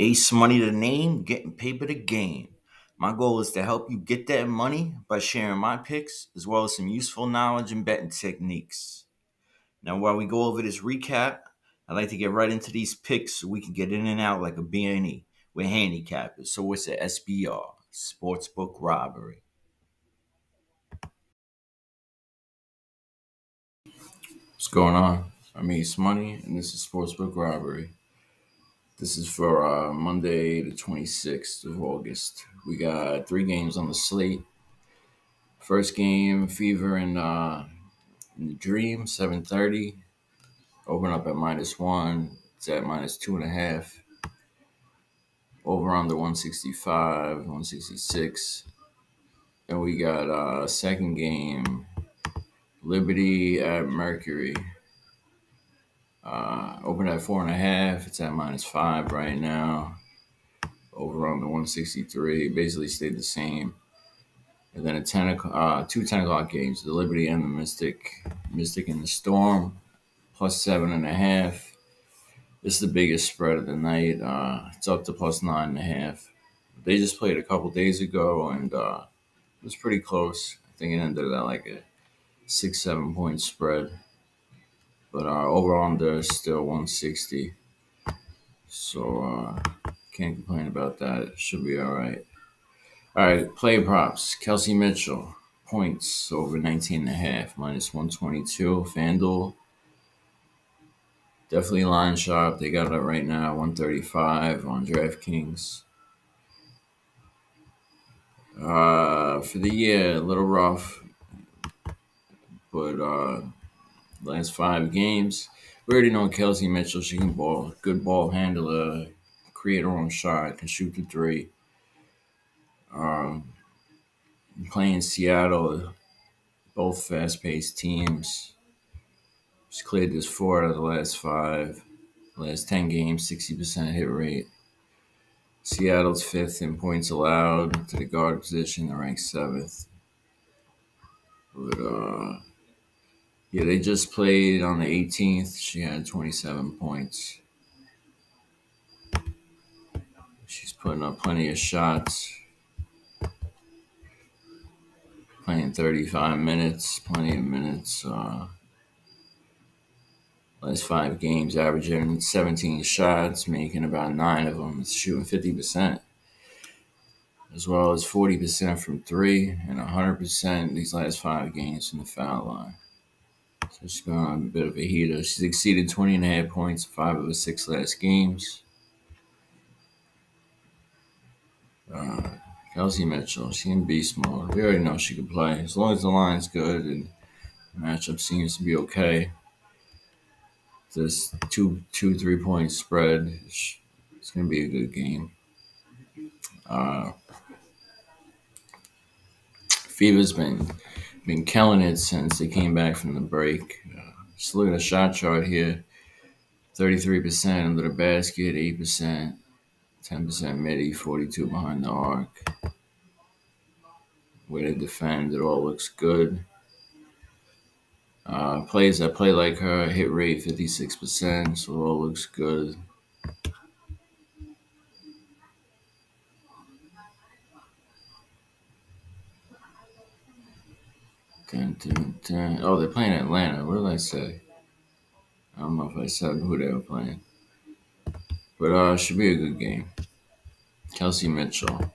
Ace Money the name, getting paper the game. My goal is to help you get that money by sharing my picks as well as some useful knowledge and betting techniques. Now, while we go over this recap, I'd like to get right into these picks so we can get in and out like a BNE. We're handicappers, so it's a SBR, Sportsbook Robbery. What's going on? I'm Ace Money, and this is Sportsbook Robbery. This is for uh, Monday, the 26th of August. We got three games on the slate. First game, Fever and, uh, the Dream, 7:30. Open up at minus one. It's at minus two and a half. Over on the 165, 166. Then we got uh second game, Liberty at Mercury. Uh, open at four and a half. It's at minus five right now. Over on the 163, basically stayed the same. And then a 10 o'clock, uh, two 10 o'clock games, the Liberty and the Mystic. Mystic and the Storm, plus seven and a half. This is the biggest spread of the night. Uh, it's up to plus nine and a half. They just played a couple days ago, and uh, it was pretty close. I think it ended at like a six, seven point spread. But uh, over under is still 160. So uh, can't complain about that. Should be all right. All right, play props. Kelsey Mitchell, points over 19 and a half, minus 122. FanDuel, definitely line sharp. They got it right now, 135 on DraftKings. Uh, for the year, a little rough, but uh, last five games, we already know Kelsey Mitchell. She can ball, good ball handler, create her own shot, can shoot the three. Um, playing Seattle, both fast-paced teams. She's cleared this four out of the last five. Last 10 games, 60% hit rate. Seattle's fifth in points allowed to the guard position. They're ranked seventh. But, uh, yeah, they just played on the 18th. She had 27 points. She's putting up plenty of shots. Playing 35 minutes, plenty of minutes. Uh, last five games, averaging 17 shots, making about nine of them, shooting 50%, as well as 40% from three and 100% these last five games from the foul line. So she's on a bit of a heater. She's exceeded 20 and a half points five of the six last games. Uh, Kelsey Mitchell, she in beast mode. We already know she can play. As long as the line's good and the matchup seems to be okay this two two three point spread. It's going to be a good game. Uh, Fever's been been killing it since they came back from the break. Uh, just look at the shot chart here: thirty-three percent under the basket, eight percent, ten percent midi, forty-two behind the arc. Way to defend, it all looks good. Uh, plays that play like her, hit rate 56%, so it all looks good. Dun, dun, dun. Oh, they're playing Atlanta. What did I say? I don't know if I said who they were playing. But uh should be a good game. Kelsey Mitchell.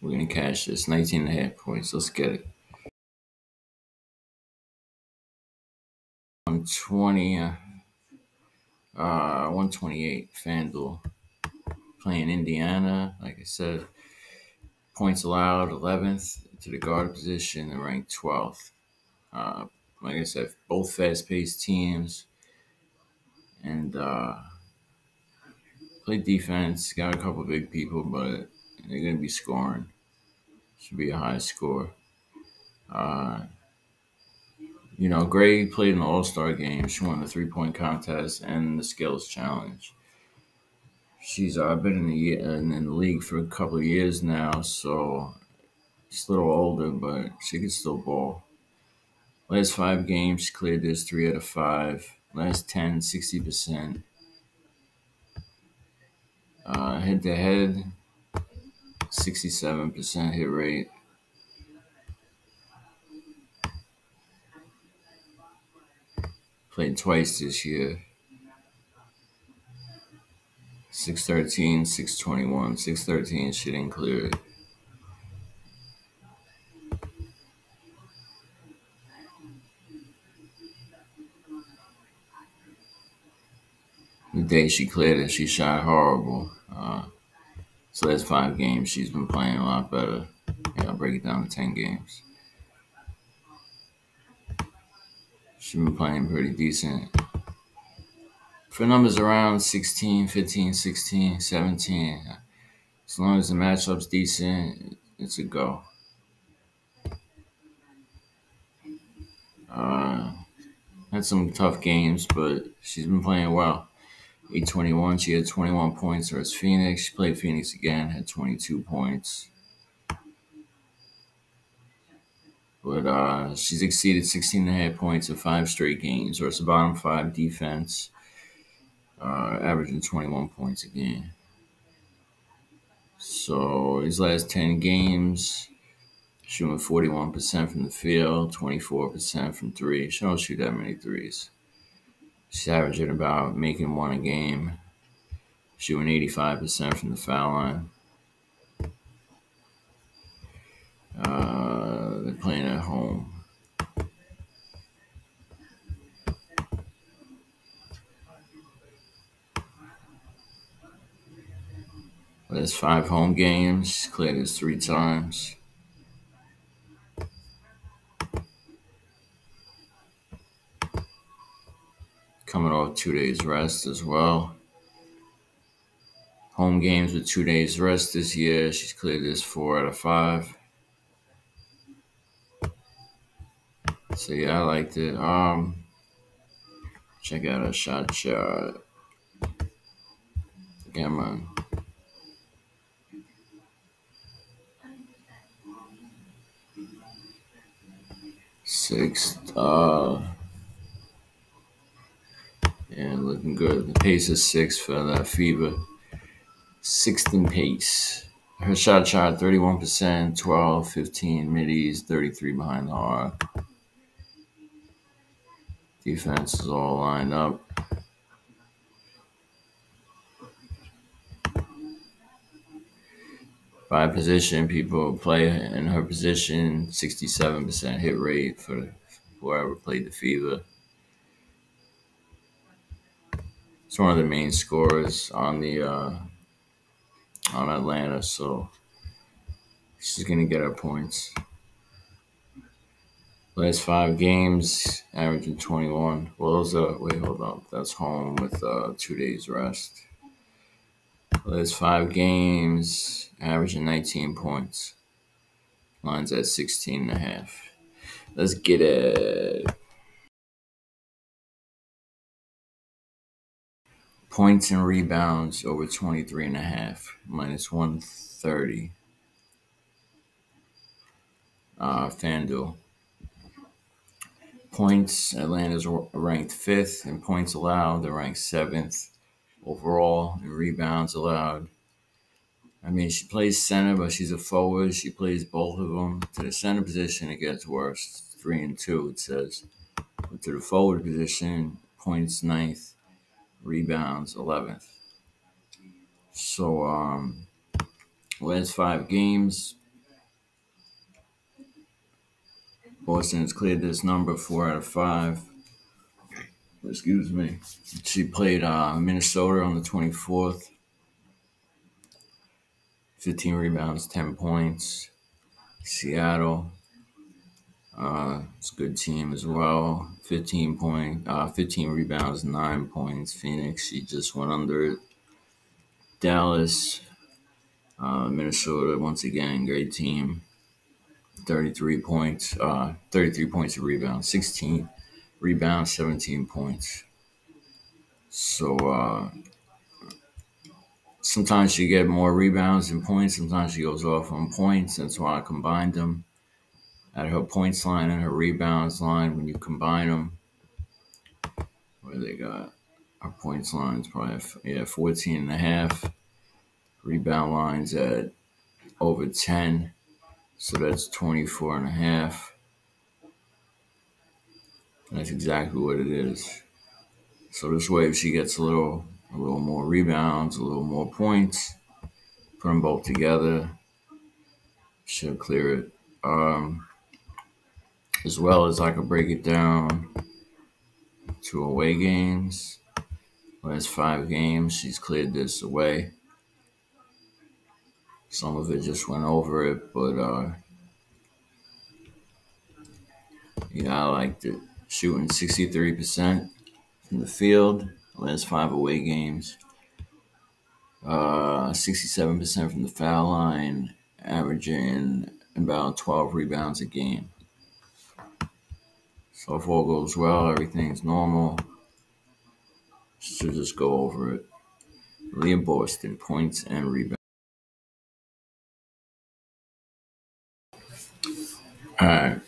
We're gonna cash this. 19 and a half points. Let's get it. 120, uh, 128 FanDuel. Playing Indiana, like I said, points allowed 11th to the guard position and ranked 12th. Uh, like I said, both fast paced teams and uh, play defense. Got a couple big people, but they're going to be scoring. Should be a high score. Uh, you know, Gray played in All Star game. She won the three point contest and the skills challenge. She's uh, been in the in the league for a couple of years now, so she's a little older, but she can still ball. Last five games, cleared this three out of five. Last 10, 60%. Uh, head to head, 67% hit rate. Played twice this year. 613, 621. 613 she didn't clear it. The day she cleared it, she shot horrible. Uh, so that's five games. She's been playing a lot better. Yeah, I'll break it down to 10 games. She's been playing pretty decent. For numbers around 16, 15, 16, 17, as long as the matchup's decent, it's a go. Uh, had some tough games, but she's been playing well. 821, she had 21 points versus Phoenix. She played Phoenix again, had 22 points. But uh, she's exceeded 16 and a half points in five straight games, it's a bottom five defense, uh, averaging 21 points a game. So these last 10 games, shooting 41% from the field, 24% from three. She don't shoot that many threes. She's averaging about making one a game, shooting 85% from the foul line. Uh, they're playing at home. There's five home games. Cleared this three times. Coming off two days rest as well. Home games with two days rest this year. She's cleared this four out of five. So yeah, I liked it. Um, check out a shot chart. Come on. Six. Uh, yeah, looking good. The pace is six for that Fever. Sixth in pace. Her shot shot 31%, 12, 15 middies, 33 behind the arc. Defense is all lined up. By position, people play in her position, 67% hit rate for whoever played the Fever. It's one of the main scorers on the uh, on Atlanta, so she's gonna get her points. Last five games, averaging 21. Well, those are, wait, hold up. That's home with uh, two days rest. Last five games, averaging 19 points. Lines at 16 and a half. Let's get it. Points and rebounds over 23 and a half, minus 130. Uh, FanDuel. Points, Atlanta's ranked fifth in points allowed. They're ranked seventh overall in rebounds allowed. I mean, she plays center, but she's a forward. She plays both of them. To the center position, it gets worse. Three and two, it says. But to the forward position, points ninth, rebounds 11th. So, um, last five games, Boston has cleared this number four out of five. Excuse me. She played uh, Minnesota on the 24th. 15 rebounds, 10 points. Seattle. Uh, it's a good team as well. 15 point, uh, 15 rebounds, nine points. Phoenix, she just went under it. Dallas, uh, Minnesota, once again, great team. 33 points, uh, 33 points of rebound, 16 rebounds, 17 points. So uh, sometimes she get more rebounds and points. Sometimes she goes off on points. That's why I combined them at her points line and her rebounds line. When you combine them, where they got our points line is probably yeah 14 and a half Rebound lines at over 10. So that's 24 and a half. That's exactly what it is. So this way, if she gets a little, a little more rebounds, a little more points, put them both together, should clear it. Um, as well as I could break it down to away games. Last five games, she's cleared this away. Some of it just went over it, but uh, yeah, I liked it. Shooting 63% from the field, last five away games. Uh, 67% from the foul line, averaging about 12 rebounds a game. So if all goes well, everything's normal. Should just go over it. Aliyah Boston, points and rebounds. All right,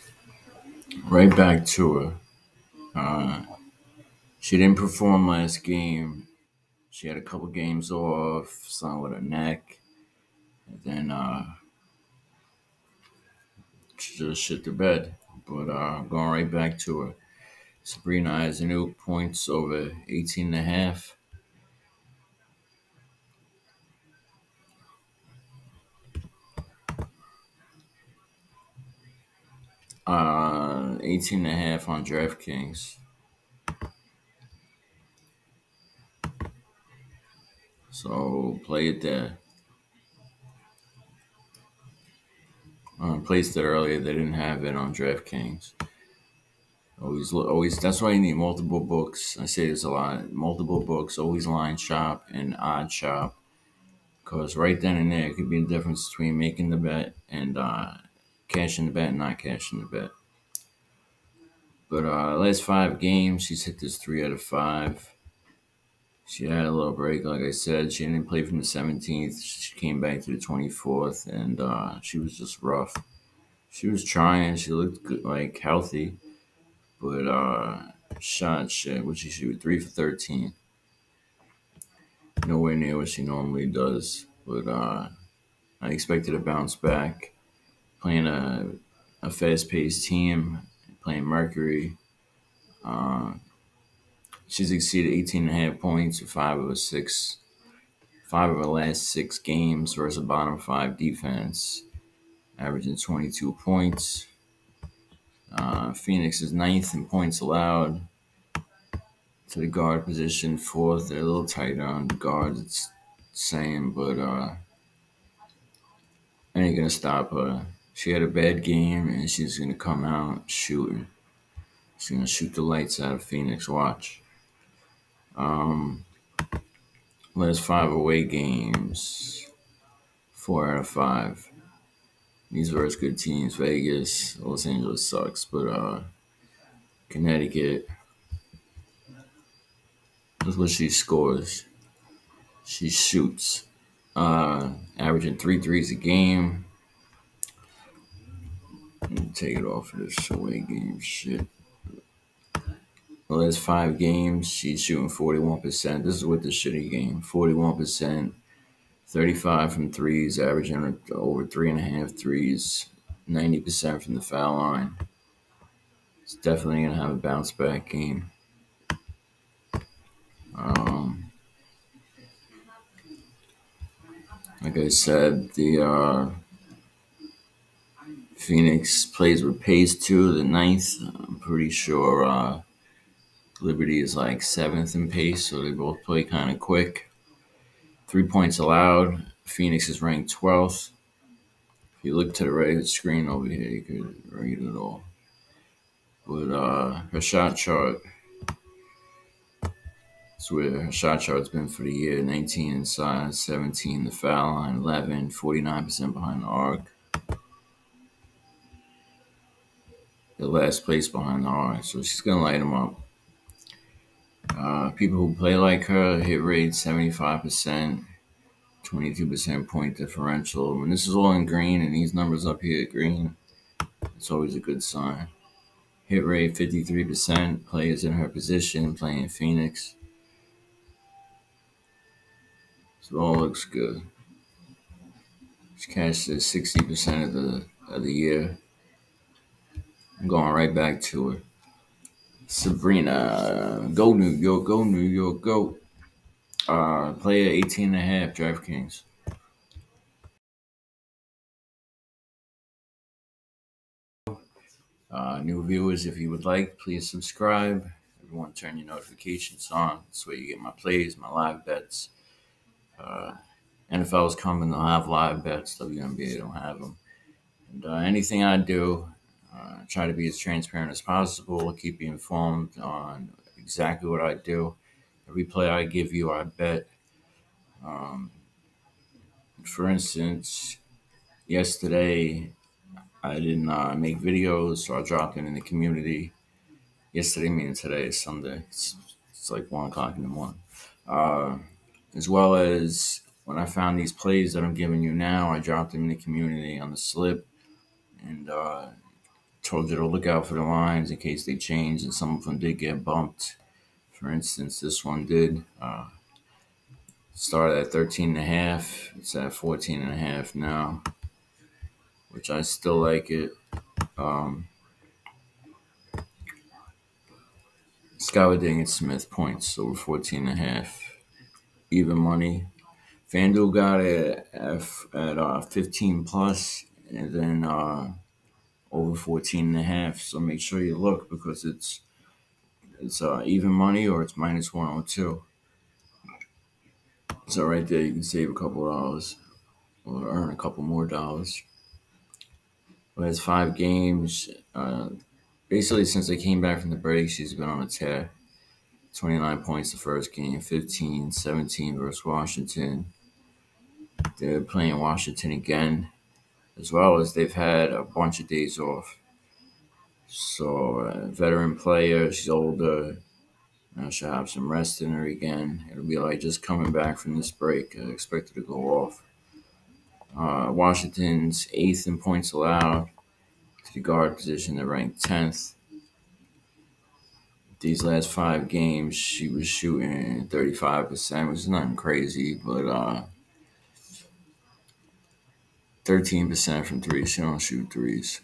right back to her. Uh, she didn't perform last game. She had a couple games off, something with her neck, and then uh, she just shit the bed. But uh, going right back to her. Sabrina Ionescu points over 18 and a half. Uh, 18 and a half on DraftKings. So play it there. Uh, placed it earlier. They didn't have it on DraftKings. Always, always. That's why you need multiple books. I say this a lot. Multiple books. Always line shop and odd shop, because right then and there it could be the difference between making the bet and uh, cashing the bet and not cashing the bet. But uh, last five games, she's hit this three out of five. She had a little break, like I said. She didn't play from the 17th. She came back to the 24th, and uh, she was just rough. She was trying. She looked good, like healthy, but uh, shot shit. What she shoot? Three for 13. Nowhere near what she normally does. But uh, I expected a bounce back. Playing a, a fast paced team, playing Mercury. Uh, she's exceeded 18 and a half points in five of her six, five of her last six games versus a bottom five defense, averaging 22 points. Uh, Phoenix is ninth in points allowed to the guard position, fourth. They're a little tighter on the guards, it's same, but uh, I ain't gonna stop her. She had a bad game, and she's gonna come out shooting. She's gonna shoot the lights out of Phoenix. Watch. Um, last five away games, four out of five. These were versus good teams. Vegas, Los Angeles sucks, but uh, Connecticut. That's what she scores. She shoots, uh, averaging three threes a game. Take it off of this away game shit. The last five games, she's shooting 41%. This is with the shitty game. 41%, 35 from threes, averaging over three and a half threes, 90% from the foul line. It's definitely going to have a bounce back game. Um, like I said, the uh, Phoenix plays with pace too, the ninth. I'm pretty sure uh, Liberty is like seventh in pace, so they both play kind of quick. Three points allowed. Phoenix is ranked 12th. If you look to the right of the screen over here, you could read it all. But uh, her shot chart that's where her shot chart's been for the year 19 inside, 17 the foul line, 11, 49% behind the arc. The last place behind the arc, so she's going to light them up. Uh, people who play like her hit rate 75%, 22% point differential. When this is all in green and these numbers up here green, it's always a good sign. Hit rate 53%, players in her position playing Phoenix. So it all looks good. She cashed 60% of the of the year. I'm going right back to her. Sabrina, go New York, go New York, go. Uh, player 18 and a half, DraftKings. Uh, new viewers, if you would like, please subscribe. Everyone, turn your notifications on. That's where you get my plays, my live bets. Uh, NFL is coming; they'll have live bets. WNBA don't have them. And uh, anything I do, uh, try to be as transparent as possible. Keep you informed on exactly what I do. Every play I give you, I bet. Um, for instance, yesterday I didn't uh, make videos, so I dropped it in the community. Yesterday, meaning today is Sunday. It's, it's like one o'clock in the morning. Uh, as well as when I found these plays that I'm giving you now, I dropped them in the community on the slip and uh, told you to look out for the lines in case they change, and some of them did get bumped. For instance, this one did. Uh, started at 13 and a half. It's at 14 and a half now which I still like it. Um, Skylar Diggins Smith points over 14 and a half. Even money. FanDuel got it at, at uh, 15 plus and then uh, over 14 and a half. So make sure you look because it's it's uh, even money or it's minus 102. So right there you can save a couple dollars or earn a couple more dollars has five games. Uh, basically, since they came back from the break, she's been on a tear. 29 points the first game, 15, 17 versus Washington. They're playing Washington again, as well as they've had a bunch of days off. So, uh, veteran player, she's older. Now she'll have some rest in her again. It'll be like just coming back from this break. I expect her to go off. Uh, Washington's eighth in points allowed to the guard position. They're ranked 10th. These last five games, she was shooting 35%, which is nothing crazy, but uh, 13% from three. She don't shoot threes.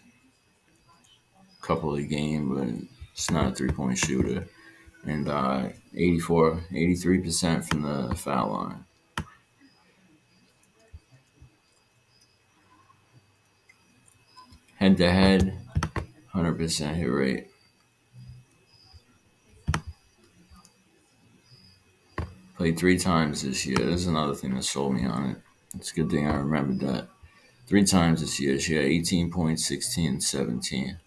Couple a game, but it's not a three point shooter. And uh, 84, 83% from the foul line. Head to head, 100% hit rate. Played three times this year. This is another thing that sold me on it. It's a good thing I remembered that. Three times this year. She had 18 points, 16, 17.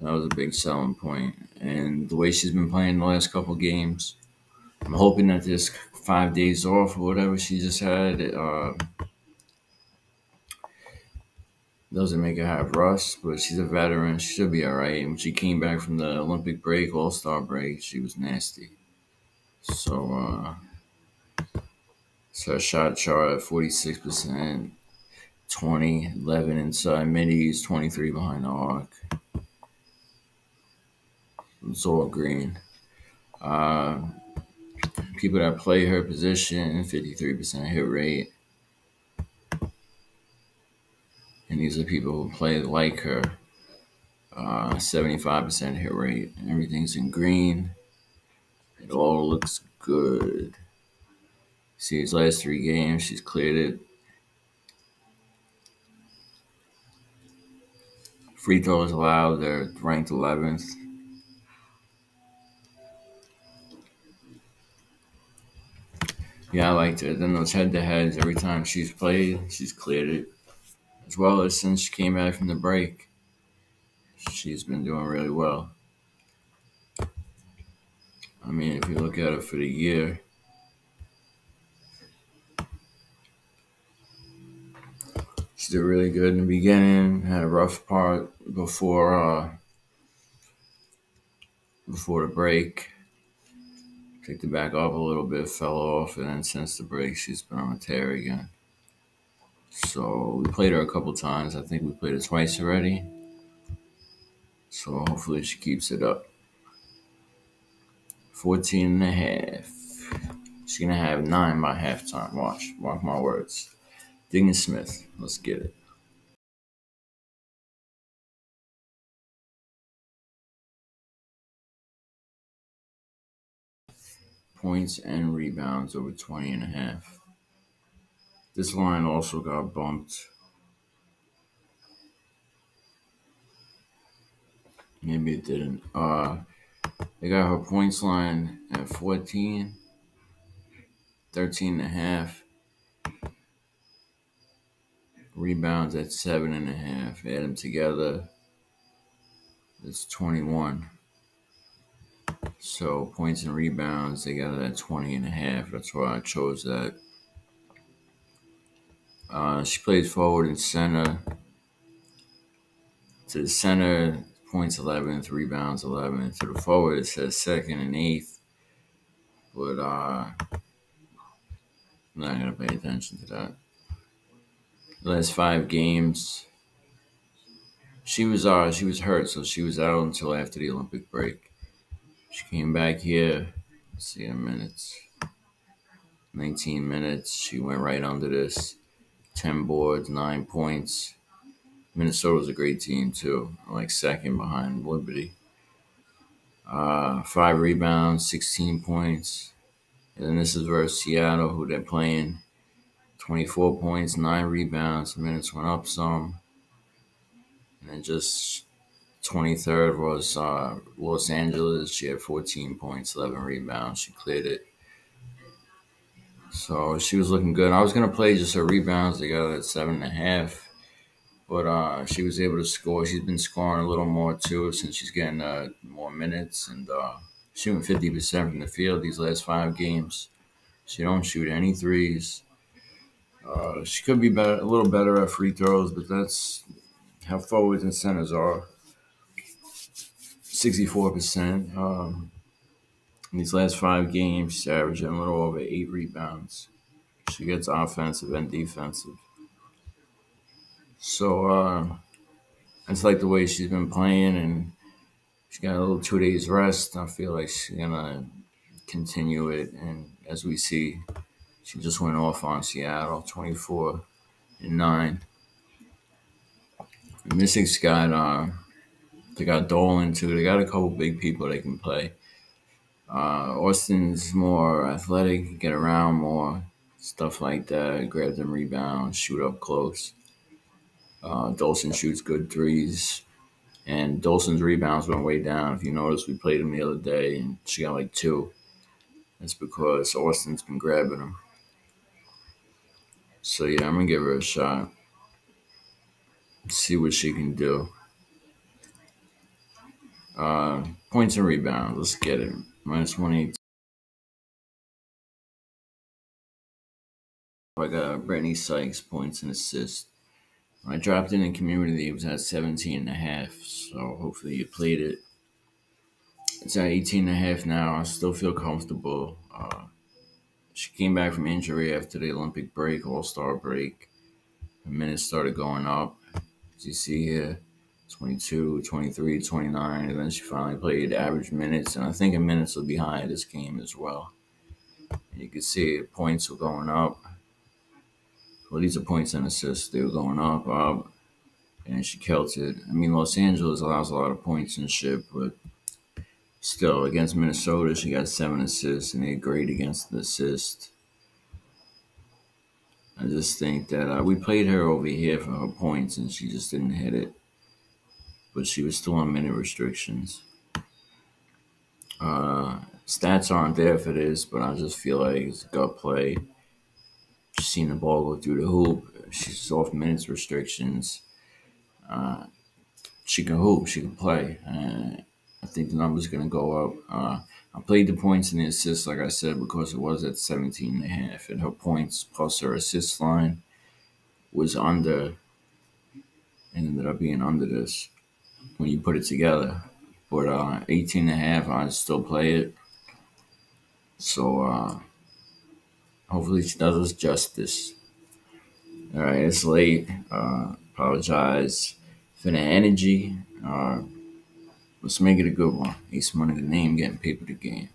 That was a big selling point. And the way she's been playing the last couple games, I'm hoping that this five days off or whatever she just had, uh, doesn't make her have rust, but she's a veteran. She should be all right. And when she came back from the Olympic break, All Star break, she was nasty. So, uh, so shot chart at 46%, 20, 11 inside middies, 23 behind the arc. It's all green. Uh, people that play her position, 53% hit rate. and these are people who play like her. Uh, 75% hit rate. Everything's in green. It all looks good. See his last three games, she's cleared it. Free throws allowed, they're ranked 11th. Yeah, I liked it. Then those head to heads, every time she's played, she's cleared it as well as since she came back from the break. She's been doing really well. I mean, if you look at it for the year, she did really good in the beginning. Had a rough part before uh, before the break. Picked it back up a little bit, fell off, and then since the break, she's been on a tear again. So we played her a couple times. I think we played her twice already. So hopefully she keeps it up. 14 and a half. She's going to have nine by halftime. Watch. Mark my words. Diggins Smith. Let's get it. Points and rebounds over 20 and a half. This line also got bumped. Maybe it didn't. Uh, they got her points line at 14, 13 and a half. Rebounds at seven and a half. Add them together. It's 21. So points and rebounds, they got it at 20 and a half. That's why I chose that. Uh, she plays forward and center. To the center, points 11th, rebounds 11th. To the forward, it says second and eighth. But uh, I'm not going to pay attention to that. Last five games, she was uh she was hurt, so she was out until after the Olympic break. She came back here. Let's see in minutes. 19 minutes. She went right under this. 10 boards, 9 points. Minnesota's a great team, too. Like second behind Liberty. Uh, five rebounds, 16 points. And then this is versus Seattle, who they're playing. 24 points, 9 rebounds. Minutes went up some. And then just 23rd was uh, Los Angeles. She had 14 points, 11 rebounds. She cleared it. So she was looking good. I was gonna play just her rebounds together at seven and a half, but uh, she was able to score. She's been scoring a little more too since she's getting uh, more minutes and uh, shooting fifty percent from the field these last five games. She don't shoot any threes. Uh, she could be better, a little better at free throws, but that's how forwards and centers are. Sixty-four percent. Um, in these last five games, she's averaging a little over eight rebounds. She gets offensive and defensive. So uh, I just like the way she's been playing, and she got a little two days rest. I feel like she's gonna continue it, and as we see, she just went off on Seattle, twenty four and nine. The Mystics got uh, they got Dolson too. They got a couple big people they can play. Uh, Austin's more athletic, get around more, stuff like that. Grab them rebounds, shoot up close. Uh, Dolson shoots good threes, and Dolson's rebounds went way down. If you notice, we played him the other day, and she got like two. That's because Austin's been grabbing them. So yeah, I'm gonna give her a shot. See what she can do. Uh, points and rebounds. Let's get it minus 118. I got Brittney Sykes points and assists. I dropped in in community, it was at 17 and a half. So hopefully you played it. It's at 18 and a half now. I still feel comfortable. Uh, she came back from injury after the Olympic break, All Star break. The minutes started going up. As you see here, 22, 23, 29, and then she finally played average minutes. And I think in minutes will be high this game as well. And you can see points were going up. Well, these are points and assists. They were going up, up, and she killed it. I mean, Los Angeles allows a lot of points and shit, but still, against Minnesota, she got seven assists, and they great against the assist. I just think that uh, we played her over here for her points, and she just didn't hit it but she was still on minute restrictions. Uh, stats aren't there for this, but I just feel like it's gut play. Just seeing the ball go through the hoop. She's off minutes restrictions. Uh, she can hoop. She can play. I think the number's going to go up. Uh, I played the points and the assists, like I said, because it was at 17 and a half. And her points plus her assist line was under and ended up being under this when you put it together. But uh, 18 and a half, I still play it. So uh, hopefully she does us justice. All right, it's late. Uh, apologize for the energy. Uh, Let's make it a good one. Ace money the name, getting papered again.